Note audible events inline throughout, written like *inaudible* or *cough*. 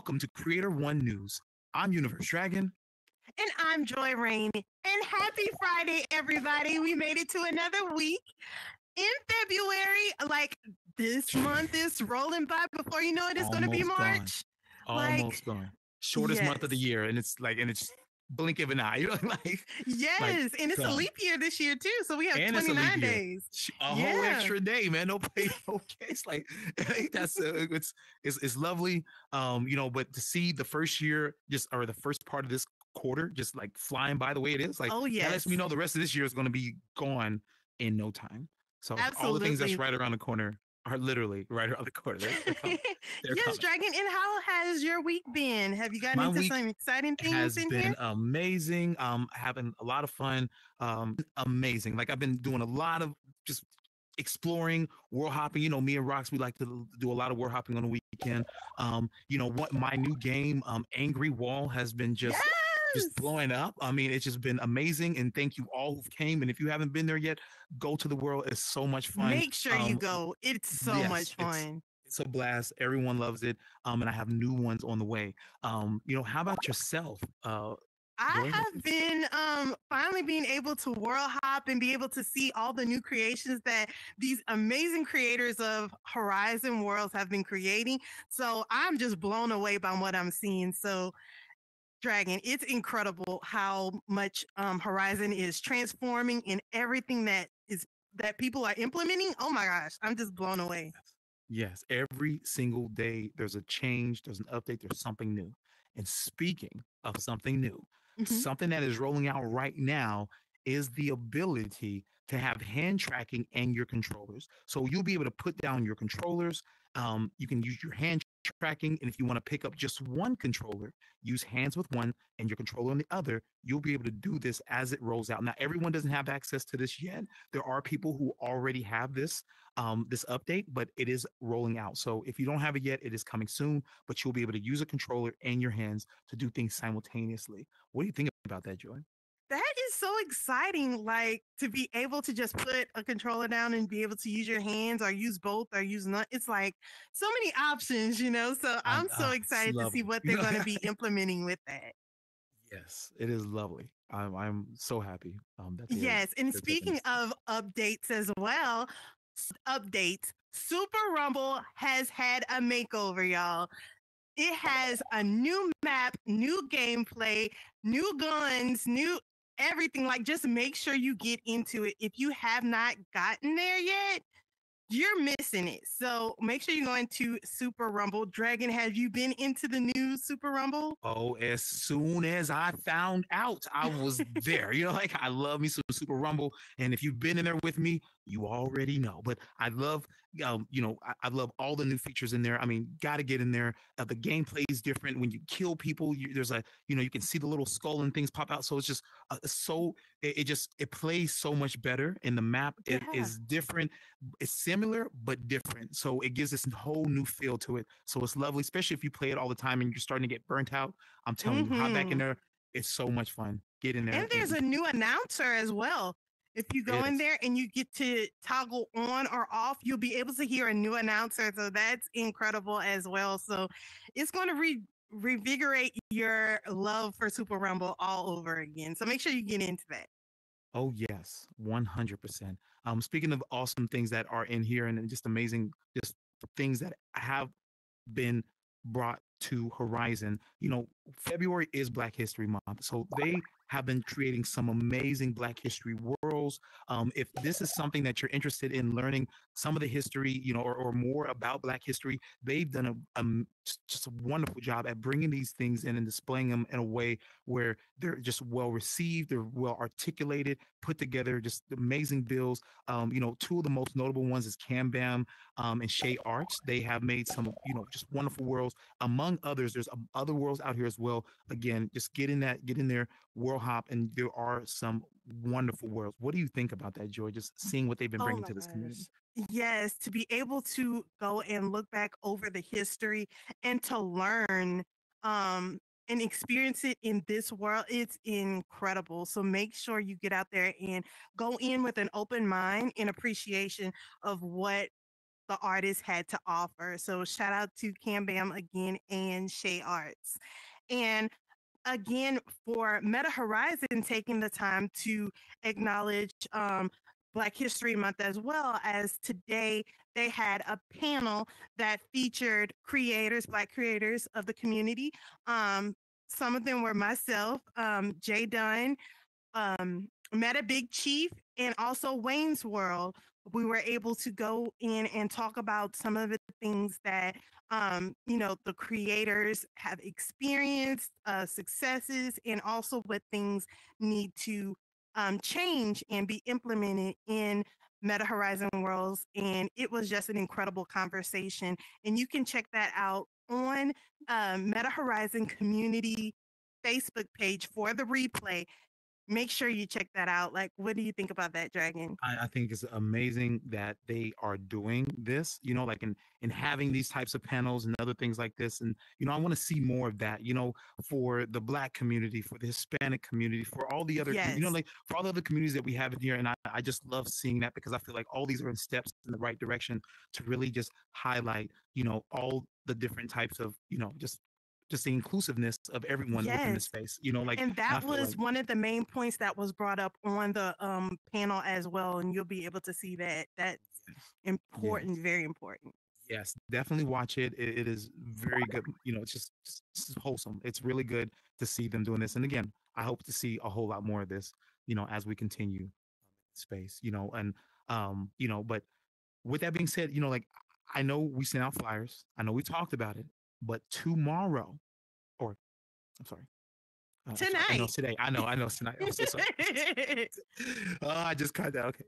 welcome to Creator One News. I'm Universe Dragon. And I'm Joy Rain. And happy Friday, everybody. We made it to another week in February. Like this month is rolling by before you know it, it's going to be March. Gone. Almost like, gone. Shortest yes. month of the year. And it's like, and it's blink of an eye. *laughs* You know, like yes, like, and it's a leap year this year too. So we have and 29 days. A yeah. whole extra day, man. No pay, *laughs* no case. Like *laughs* that's uh, it's, it's it's lovely. Um, you know, but to see the first year just or the first part of this quarter just like flying by the way it is, like oh yeah, that lets me know the rest of this year is going to be gone in no time. So Absolutely. all the things that's right around the corner are literally right around the corner. They're, *laughs* they're yes, coming. Dragon. And how has your week been? Have you gotten My into some exciting things has in been here? amazing. Um, having a lot of fun. Um, amazing. Like I've been doing a lot of just exploring world hopping. You know, me and Rocks, we like to do a lot of world hopping on the weekend. Um, you know, what my new game, um, Angry Wall, has been just. Yes! Just blowing up. I mean, it's just been amazing. And thank you all who came. And if you haven't been there yet, go to the world. It's so much fun. Make sure um, you go. It's so yes, much fun. It's, it's, a blast. Everyone loves it. Um, and I have new ones on the way. Um, you know, how about yourself? Uh, I have been um, finally being able to world hop and be able to see all the new creations that these amazing creators of Horizon Worlds have been creating. So I'm just blown away by what I'm seeing. So Dragon, it's incredible how much um, Horizon is transforming in everything that is that people are implementing. Oh my gosh, I'm just blown away. Yes, every single day there's a change, there's an update, there's something new. And speaking of something new, mm-hmm. something that is rolling out right now is the ability to have hand tracking and your controllers. So you'll be able to put down your controllers. Um, you can use your hand tracking. And if you want to pick up just one controller, use hands with one and your controller on the other, you'll be able to do this as it rolls out. Now, everyone doesn't have access to this yet. There are people who already have this um, this update, but it is rolling out. So if you don't have it yet, it is coming soon. But you'll be able to use a controller and your hands to do things simultaneously. What do you think about that, Joy? That is so exciting like to be able to just put a controller down and be able to use your hands or use both or use none it's like so many options you know so i'm so uh, excited to see what they're going to be *laughs* implementing with that. Yes it is lovely. I'm, I'm so happy um that yes and speaking of updates as well updates super rumble has had a makeover y'all. It has a new map, new gameplay, new guns, new everything. Like, just make sure you get into it. If you have not gotten there yet, you're missing it. So make sure you go into Super Rumble. Dragon, have you been into the new Super Rumble? Oh, as soon as I found out, I was there. you know, like I love me some Super Rumble. And if you've been in there with me, you already know. But I love, um, you know, I, I, love all the new features in there. I mean, got to get in there. Uh, the gameplay is different. When you kill people, you, there's a, you know, you can see the little skull and things pop out. So it's just uh, so it, it, just it plays so much better. And the map it yeah. is different. It's similar but different. So it gives this whole new feel to it. So it's lovely, especially if you play it all the time and you're starting to get burnt out. I'm telling mm-hmm. you, hop back in mm-hmm. there. It's so much fun. Get in there. And there's a new announcer as well. If you go yes. in there and you get to toggle on or off, you'll be able to hear a new announcer. So that's incredible as well. So it's going to re- revigorate your love for Super Rumble all over again. So make sure you get into that. Oh yes, one hundred percent. Um, speaking of awesome things that are in here and just amazing, just things that have been brought to Horizon. You know, February is Black History Month, so they have been creating some amazing Black History worlds. Um, if this is something that you're interested in learning some of the history, you know, or, or more about Black history, they've done a, a, just a wonderful job at bringing these things in and displaying them in a way where they're just well received, they're well articulated, put together, just amazing bills. Um, you know, two of the most notable ones is Cam um, and Shay Arts. They have made some, you know, just wonderful worlds. Among others, there's um, other worlds out here as well. Again, just get in that, get in there, world hop, and there are some wonderful worlds. What do you think about that, Joy? Just seeing what they've been oh bringing oh to this gosh. community. Yes, to be able to go and look back over the history and to learn um, and experience it in this world, it's incredible. So make sure you get out there and go in with an open mind and appreciation of what the artist had to offer. So shout out to Cam Bam again and Shea Arts. And again, for Meta Horizon taking the time to acknowledge um, Black History Month as well as today they had a panel that featured creators, Black creators of the community. Um, some of them were myself, um, Jay Dunn, um, Meta Big Chief, and also Wayne's World. We were able to go in and talk about some of the things that um, you know the creators have experienced, uh, successes, and also what things need to um, change and be implemented in Meta Horizon Worlds. And it was just an incredible conversation. And you can check that out on um, Meta Horizon Community Facebook page for the replay make sure you check that out. Like, what do you think about that, Dragon? I, I, think it's amazing that they are doing this, you know, like in, in having these types of panels and other things like this. And, you know, I want to see more of that, you know, for the black community, for the Hispanic community, for all the other, yes. you know, like for all the other communities that we have in here. And I, I just love seeing that because I feel like all these are in steps in the right direction to really just highlight, you know, all the different types of, you know, just just the inclusiveness of everyone yes. within the space. You know, like and that was like, one of the main points that was brought up on the um panel as well, and you'll be able to see that. That's important, yes. very important. Yes, definitely watch it. it. It is very good. You know, it's just, just wholesome. It's really good to see them doing this. And again, I hope to see a whole lot more of this. You know, as we continue space. You know, and um, you know, but with that being said, you know, like I know we sent out flyers. I know we talked about it. But tomorrow, or I'm sorry. Uh, tonight. I know today. I know. I know tonight. I'm so sorry. *laughs* *laughs* oh, I just cut that. Okay.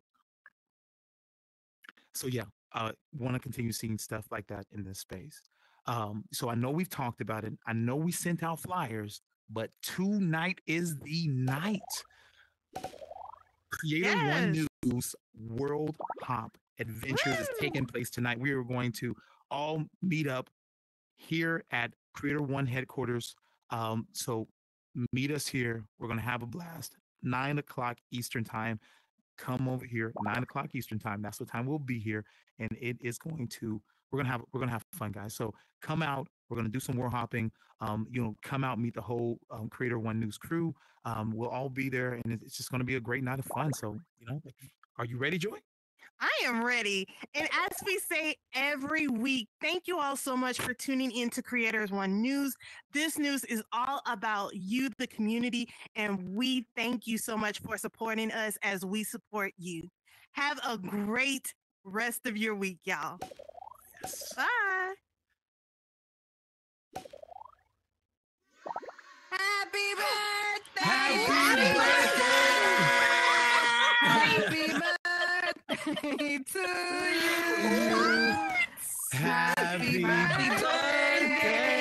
So yeah, uh, want to continue seeing stuff like that in this space. Um, so I know we've talked about it. I know we sent out flyers, but tonight is the night. Creator yes. One News World Hop Adventures Woo! is taking place tonight. We are going to all meet up here at Creator One headquarters. Um, so meet us here. We're going to have a blast. Nine o'clock Eastern time. Come over here, nine o'clock Eastern time. That's the time we'll be here, and it is going to. We're gonna have we're gonna have fun, guys. So come out. We're gonna do some war hopping. Um, you know, come out, meet the whole um, Creator One News crew. Um, we'll all be there, and it's just gonna be a great night of fun. So you know, are you ready, Joy? I am ready. And as we say every week, thank you all so much for tuning in to Creators One News. This news is all about you, the community, and we thank you so much for supporting us as we support you. Have a great rest of your week, y'all. Yes. Bye. *laughs* to you. Happy, Happy birthday.